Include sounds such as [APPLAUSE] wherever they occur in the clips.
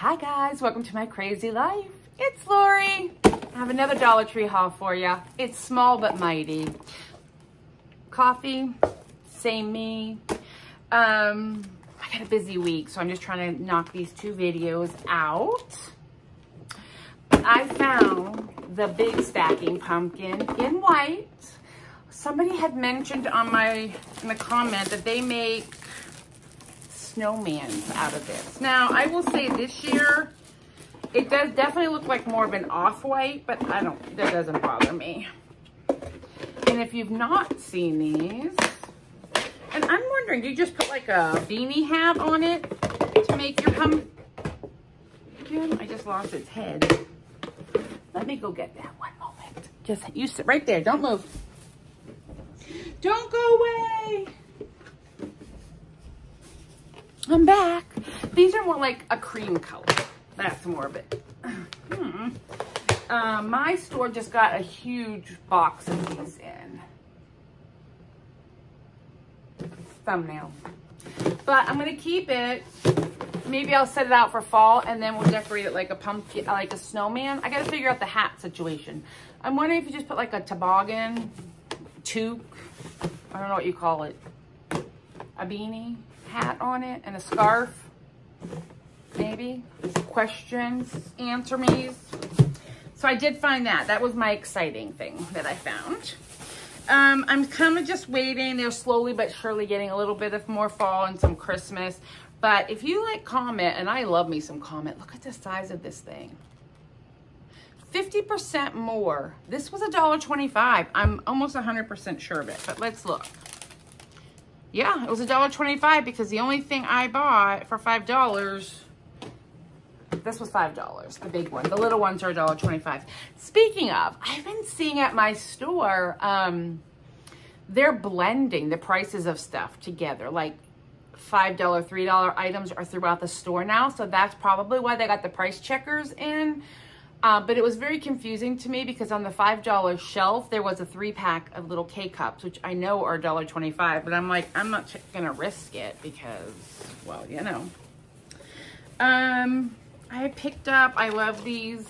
Hi guys, welcome to my crazy life. It's Lori. I have another Dollar Tree haul for you. It's small but mighty. Coffee, same me. Um, I got a busy week, so I'm just trying to knock these two videos out. I found the big stacking pumpkin in white. Somebody had mentioned on my in the comment that they make snowmans out of this. Now, I will say this year, it does definitely look like more of an off-white, but I don't, that doesn't bother me. And if you've not seen these, and I'm wondering, do you just put like a beanie hat on it to make your pumpkin? I just lost its head. Let me go get that one moment. Just, you sit right there, don't move. Don't go away. I'm back. These are more like a cream color. That's more of it. [CLEARS THROAT] Hmm. Uh, my store just got a huge box of these in. Thumbnail. But I'm going to keep it. Maybe I'll set it out for fall and then we'll decorate it like a pumpkin, like a snowman. I got to figure out the hat situation. I'm wondering if you just put like a toboggan, toque, I don't know what you call it, a beanie hat on it and a scarf. Maybe. Questions, answer me. So I did find that. That was my exciting thing that I found. Um, I'm kind of just waiting. They're slowly but surely getting a little bit of more fall and some Christmas. But if you like comment, and I love me some comment, look at the size of this thing. 50% more. This was $1.25. I'm almost 100% sure of it, but let's look. Yeah, it was $1.25 because the only thing I bought for $5, this was $5, the big one. The little ones are $1.25. Speaking of, I've been seeing at my store, um, they're blending the prices of stuff together. Like $5, $3 items are throughout the store now. So that's probably why they got the price checkers in uh, but it was very confusing to me because on the $5 shelf, there was a three pack of little K-Cups, which I know are $1.25, but I'm like, I'm not going to risk it because, well, you know. Um, I picked up, I love these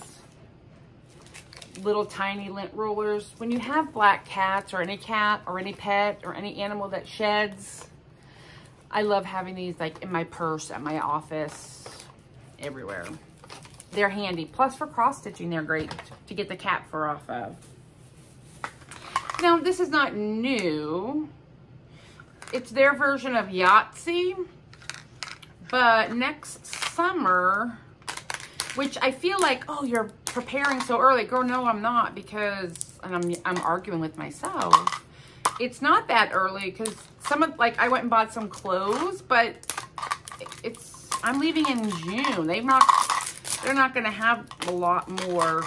little tiny lint rollers. When you have black cats or any cat or any pet or any animal that sheds, I love having these like in my purse, at my office, everywhere. They're handy. Plus for cross stitching, they're great to get the cap fur off of. Now, this is not new. It's their version of Yahtzee. But next summer, which I feel like, oh, you're preparing so early. Girl, no, I'm not because, and I'm, I'm arguing with myself. It's not that early because some of, like, I went and bought some clothes, but it's, I'm leaving in June. They've not they're not going to have a lot more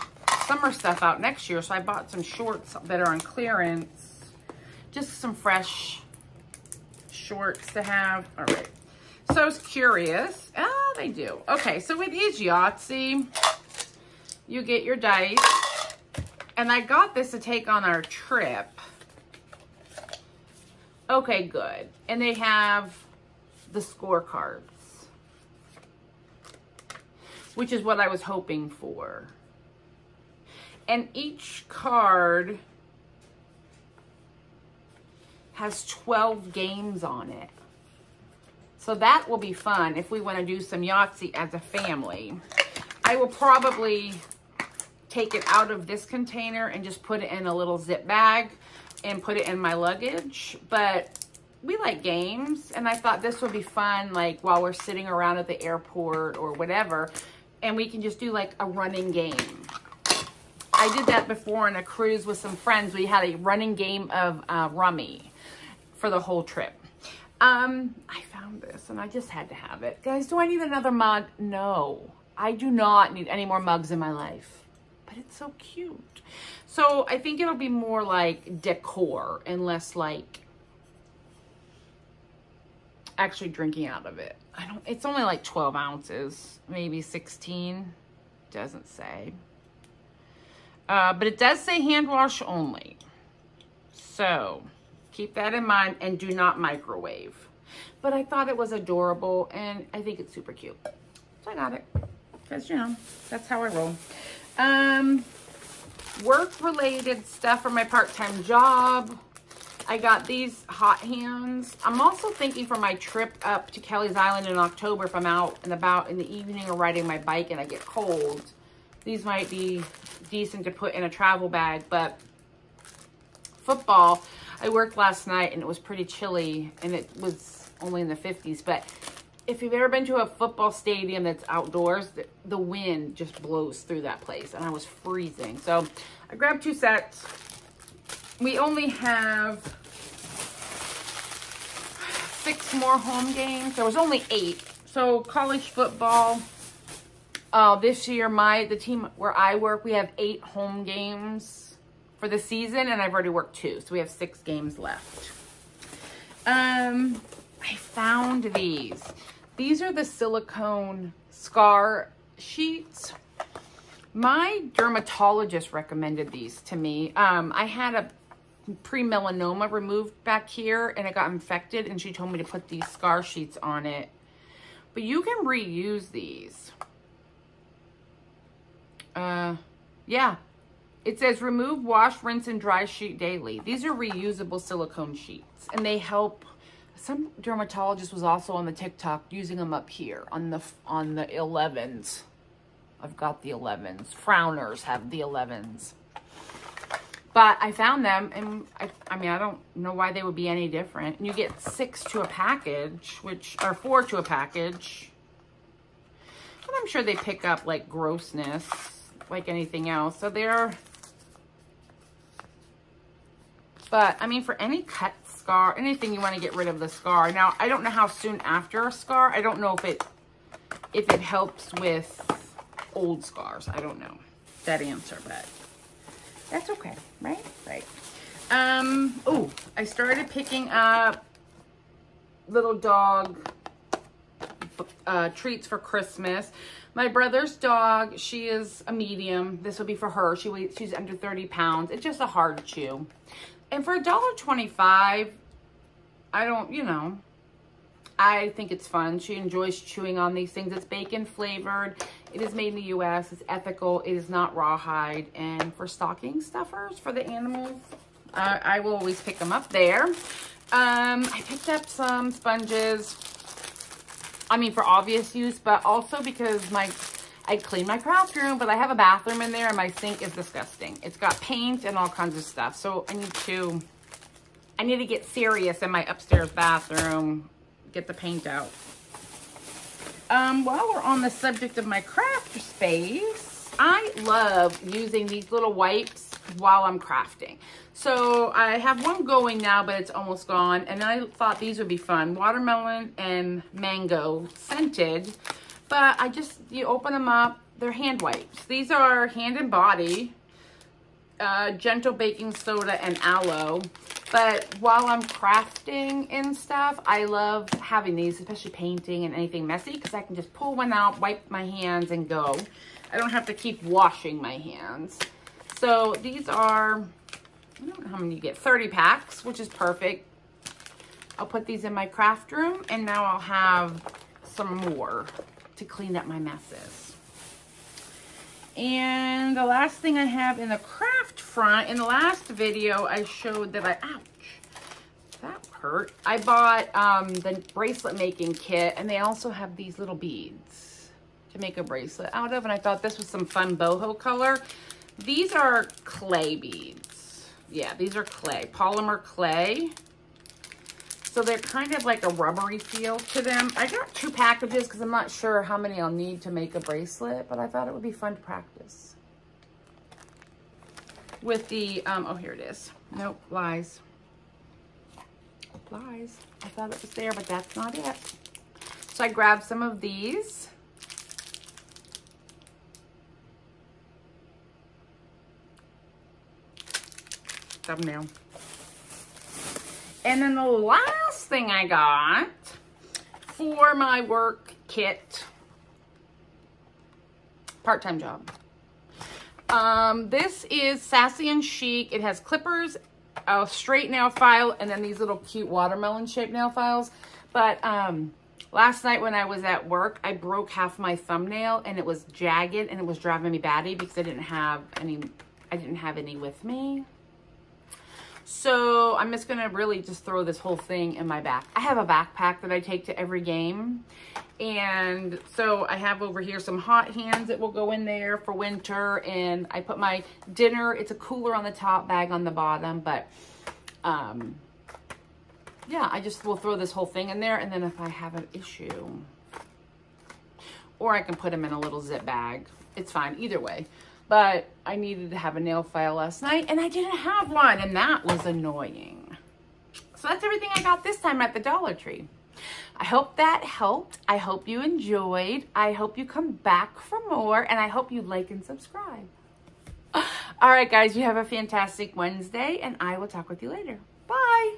summer stuff out next year. So I bought some shorts that are on clearance. Just some fresh shorts to have. All right. So I was curious. Oh, they do. Okay, so it is Yahtzee. You get your dice. And I got this to take on our trip. Okay, good. And they have the scorecard which is what I was hoping for. And each card has 12 games on it. So that will be fun if we want to do some Yahtzee as a family. I will probably take it out of this container and just put it in a little zip bag and put it in my luggage. But we like games and I thought this would be fun like while we're sitting around at the airport or whatever and we can just do like a running game. I did that before on a cruise with some friends. We had a running game of uh, rummy for the whole trip. Um, I found this and I just had to have it. Guys, do I need another mug? No, I do not need any more mugs in my life, but it's so cute. So I think it'll be more like decor and less like actually drinking out of it. I don't, it's only like 12 ounces, maybe 16, doesn't say. Uh, but it does say hand wash only. So keep that in mind and do not microwave. But I thought it was adorable and I think it's super cute. So I got it. because, you know, that's how I roll. Um, work-related stuff for my part-time job. I got these hot hands. I'm also thinking for my trip up to Kelleys Island in October, if I'm out and about in the evening or riding my bike and I get cold, these might be decent to put in a travel bag. But football, I worked last night and it was pretty chilly and it was only in the 50s. But if you've ever been to a football stadium that's outdoors, the, the wind just blows through that place and I was freezing. So I grabbed two sets we only have six more home games. There was only eight. So college football, uh, this year, my the team where I work, we have eight home games for the season, and I've already worked two. So we have six games left. Um, I found these. These are the silicone scar sheets. My dermatologist recommended these to me. Um, I had a pre-melanoma removed back here and it got infected and she told me to put these scar sheets on it. But you can reuse these. Uh, yeah. It says remove, wash, rinse, and dry sheet daily. These are reusable silicone sheets and they help. Some dermatologist was also on the TikTok using them up here on the on the 11s. I've got the 11s. Frowners have the 11s. But I found them, and I, I mean, I don't know why they would be any different. And you get six to a package, which, or four to a package. But I'm sure they pick up, like, grossness, like anything else. So they're, but, I mean, for any cut scar, anything you want to get rid of the scar. Now, I don't know how soon after a scar. I don't know if it, if it helps with old scars. I don't know that answer, but that's okay, right? Right. Um, oh, I started picking up little dog uh, treats for Christmas. My brother's dog, she is a medium. This will be for her. She weighs, she's under 30 pounds. It's just a hard chew. And for $1.25, I don't, you know, I think it's fun. She enjoys chewing on these things. It's bacon flavored. It is made in the U.S. It's ethical. It is not rawhide. And for stocking stuffers for the animals, I will always pick them up there. Um, I picked up some sponges. I mean, for obvious use, but also because my I clean my craft room, but I have a bathroom in there and my sink is disgusting. It's got paint and all kinds of stuff. So I need to, I need to get serious in my upstairs bathroom get the paint out. Um, while we're on the subject of my craft space, I love using these little wipes while I'm crafting. So I have one going now, but it's almost gone. And I thought these would be fun. Watermelon and mango scented. But I just, you open them up, they're hand wipes. These are hand and body, uh, gentle baking soda and aloe. But while I'm crafting and stuff, I love having these, especially painting and anything messy, because I can just pull one out, wipe my hands, and go. I don't have to keep washing my hands. So these are, I don't know how many you get, 30 packs, which is perfect. I'll put these in my craft room, and now I'll have some more to clean up my messes. And the last thing I have in the craft front, in the last video, I showed that I, ouch, that hurt. I bought um, the bracelet making kit, and they also have these little beads to make a bracelet out of, and I thought this was some fun boho color. These are clay beads. Yeah, these are clay, polymer clay. So they're kind of like a rubbery feel to them. I got two packages because I'm not sure how many I'll need to make a bracelet, but I thought it would be fun to practice. With the, um, oh, here it is. Nope, lies. Lies. I thought it was there, but that's not it. So I grabbed some of these. Thumbnail. And then the last thing I got for my work kit, part-time job. Um, this is Sassy and Chic. It has clippers, a straight nail file, and then these little cute watermelon shaped nail files. But um, Last night when I was at work, I broke half my thumbnail and it was jagged and it was driving me batty because I didn't have any, I didn't have any with me. So I'm just gonna really just throw this whole thing in my back. I have a backpack that I take to every game. And so I have over here some hot hands that will go in there for winter. And I put my dinner, it's a cooler on the top, bag on the bottom. But um, yeah, I just will throw this whole thing in there. And then if I have an issue, or I can put them in a little zip bag. It's fine, either way. But I needed to have a nail file last night and I didn't have one and that was annoying. So that's everything I got this time at the Dollar Tree. I hope that helped. I hope you enjoyed. I hope you come back for more and I hope you like and subscribe. [SIGHS] All right, guys, you have a fantastic Wednesday and I will talk with you later. Bye.